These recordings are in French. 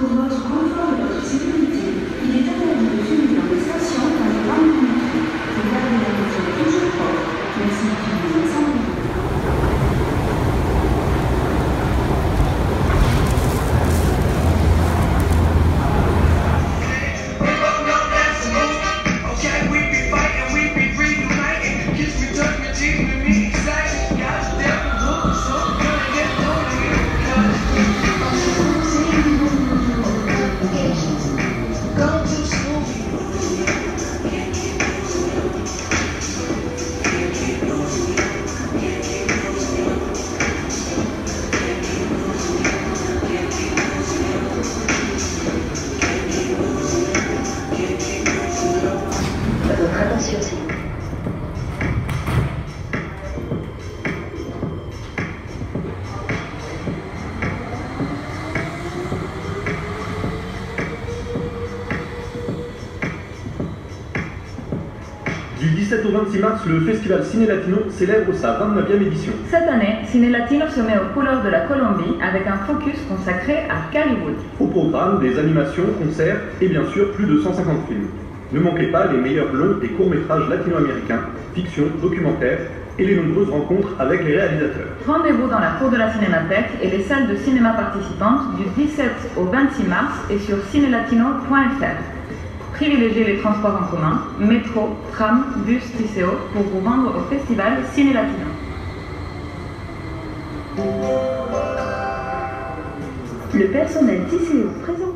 Pour votre confort et votre sécurité, il 17 au 26 mars, le festival Ciné Latino célèbre sa 29e édition. Cette année, Ciné Latino se met aux couleurs de la Colombie avec un focus consacré à Hollywood. Au programme, des animations, concerts et bien sûr plus de 150 films. Ne manquez pas les meilleurs longs et courts-métrages latino-américains, fiction, documentaires et les nombreuses rencontres avec les réalisateurs. Rendez-vous dans la cour de la Cinémathèque et les salles de cinéma participantes du 17 au 26 mars et sur cinélatino.fr. Privilégiez les transports en commun, métro, tram, bus, TCO pour vous rendre au festival Ciné Latino. Le personnel TCO présent.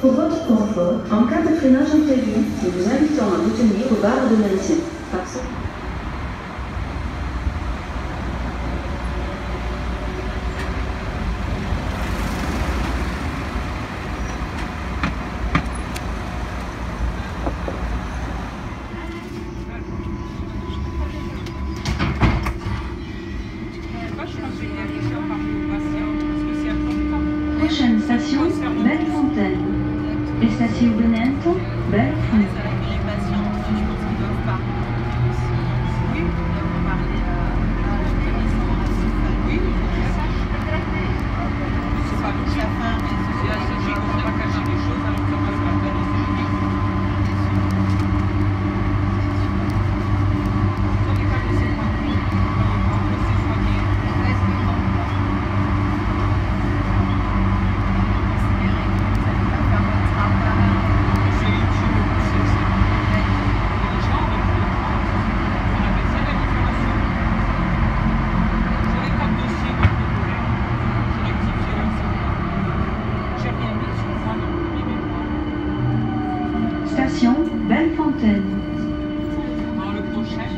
Pour votre confort, en cas de freinage imprévu, nous vous invitons à vous tenir aux barres de maintien. Parce- Prochaine station, Bellefontaine. Station Benento, Bellefontaine. Station Bellefontaine. Dans le prochain.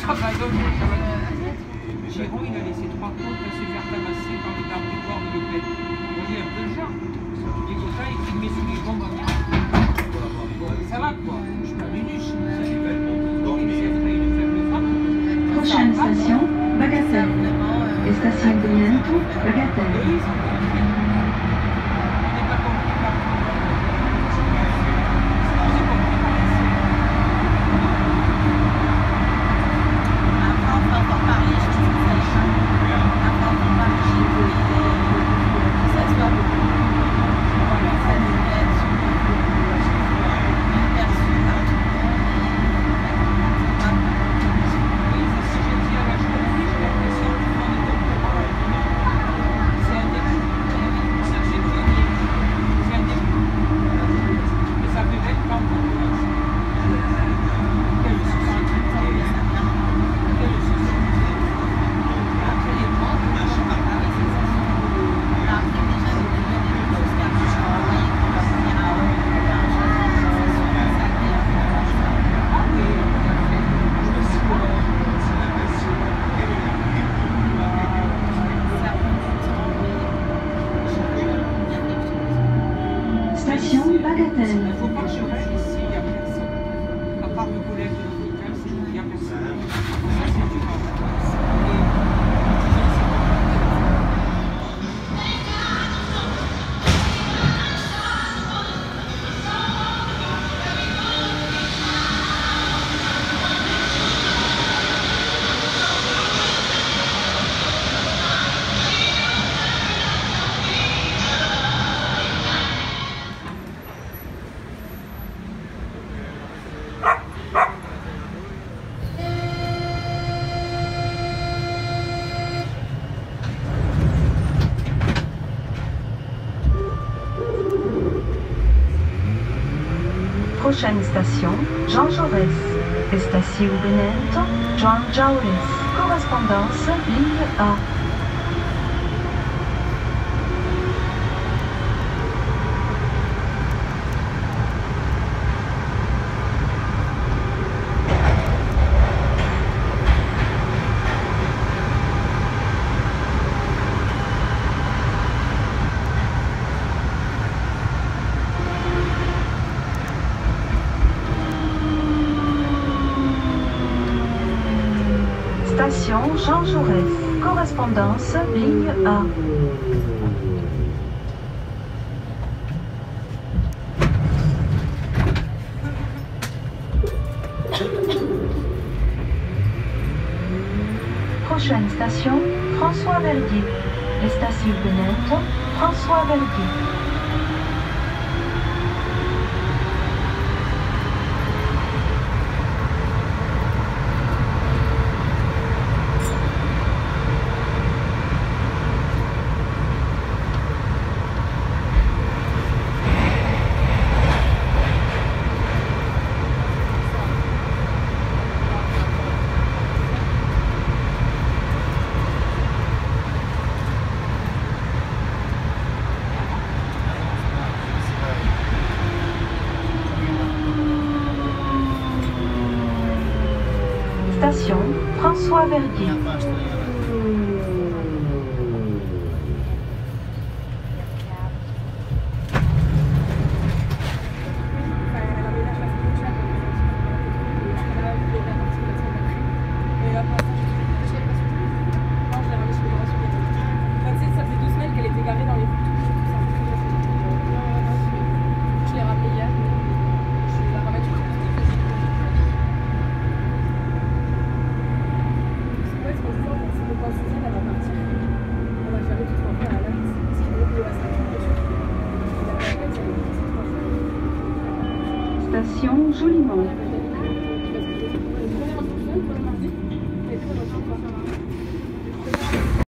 ça va donner, ça va donner. Jérôme, il a laissé trois côtes à se faire tabasser par les gardes du corps de Le Pen. Vous voyez un peu le genre. Et comme ça, il filmait sous les bombes en. Ça va quoi Je suis pas minuche. Donc, il s'est fait une faible frappe. Prochaine station, Bagatelle. Station Benento, Bagatelle. Il faut pas que je reste ici, il n'y a personne. À part le collègue Prochaine station, Jean Jaurès. Estação Benento, Jean Jaurès. Correspondance, ligne A. Jean Jaurès. Correspondance, ligne A. Prochaine station, François Verdier. Estação Benento, François Verdier. Station François Verdier. Ça fait deux semaines qu'elle était garée dans les Je l'ai rappelé hier. Je vais la remettre tout de suite. C'est quoi ce qu'on fait en fait C'est que quand Suzanne elle va partir, on va gérer tout en fait à la liste. Parce qu'il faut qu'il reste un peu dessus. La